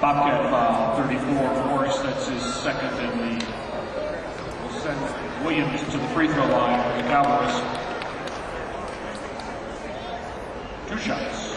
Bobcat foul, 34. Morris, that's his second, and the will send Williams to the free throw line for the Cowboys. Two shots.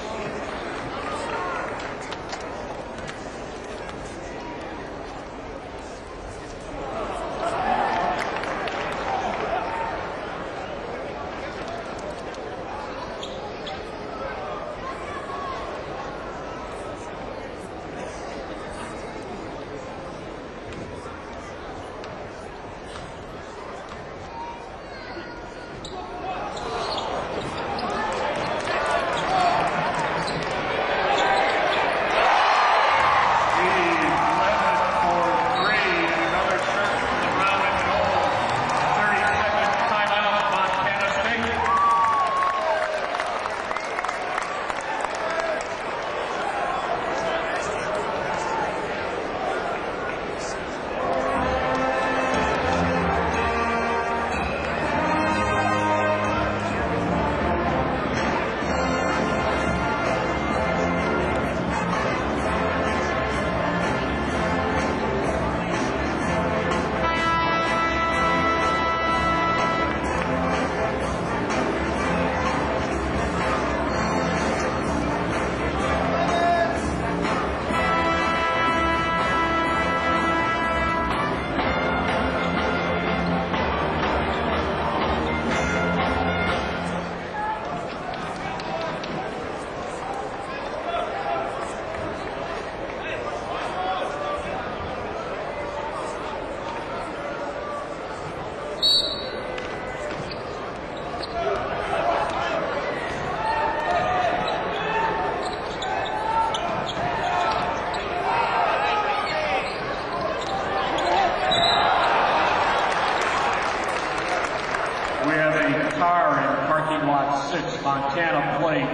Car in parking lot six, Montana plate,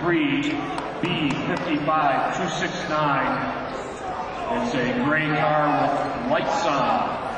three, B fifty-five, two six nine. It's a gray car with lights on.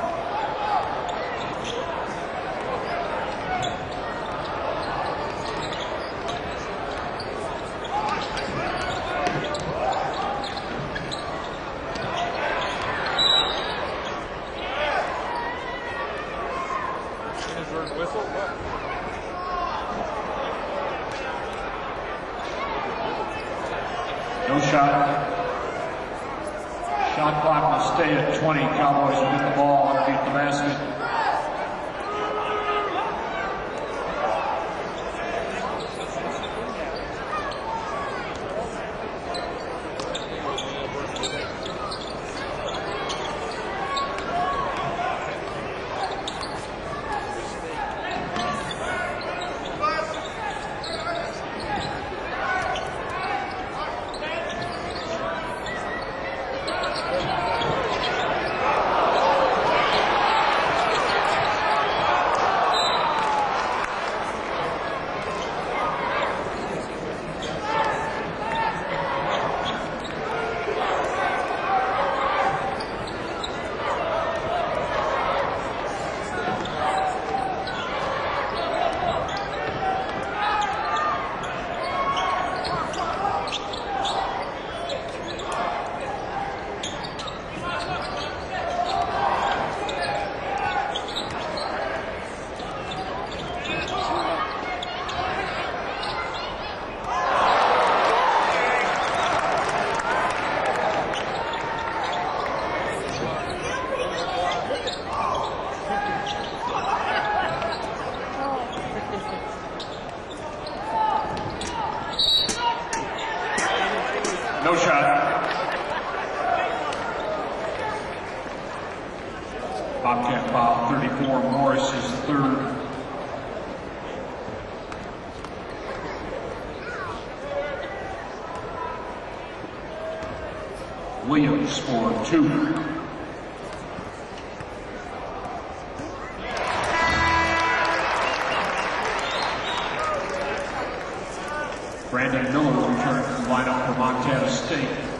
Clock will stay at 20. Cowboys will get the ball underneath the basket. Bobcat foul, 34. Morris is third. Williams for two. Brandon Miller will return to the lineup for Montana State.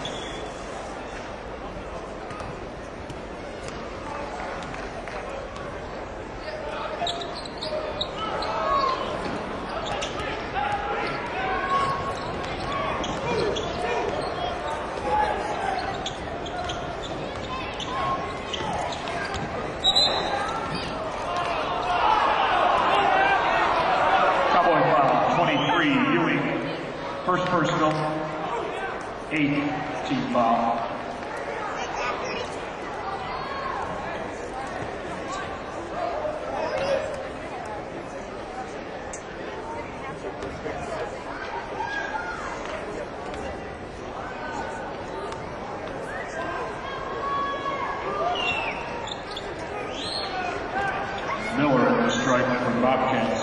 involved. Miller, strike from Bobcats.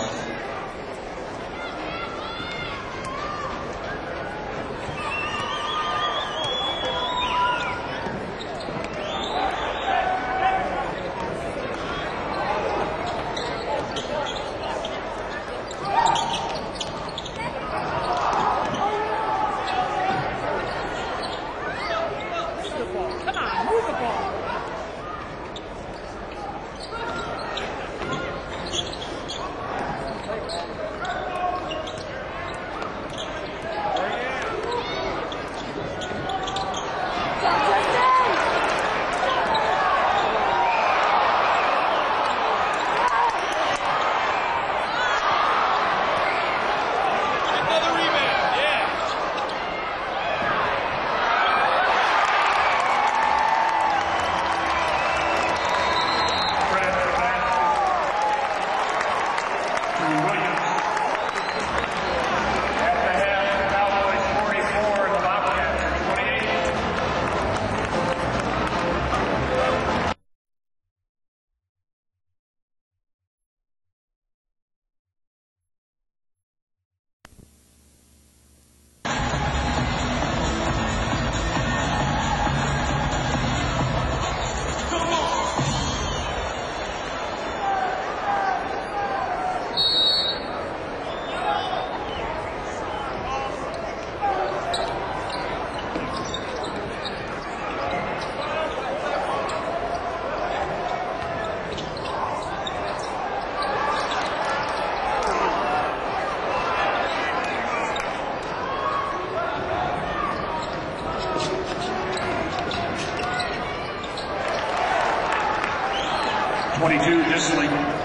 22 this league.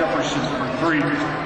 Jefferson for three.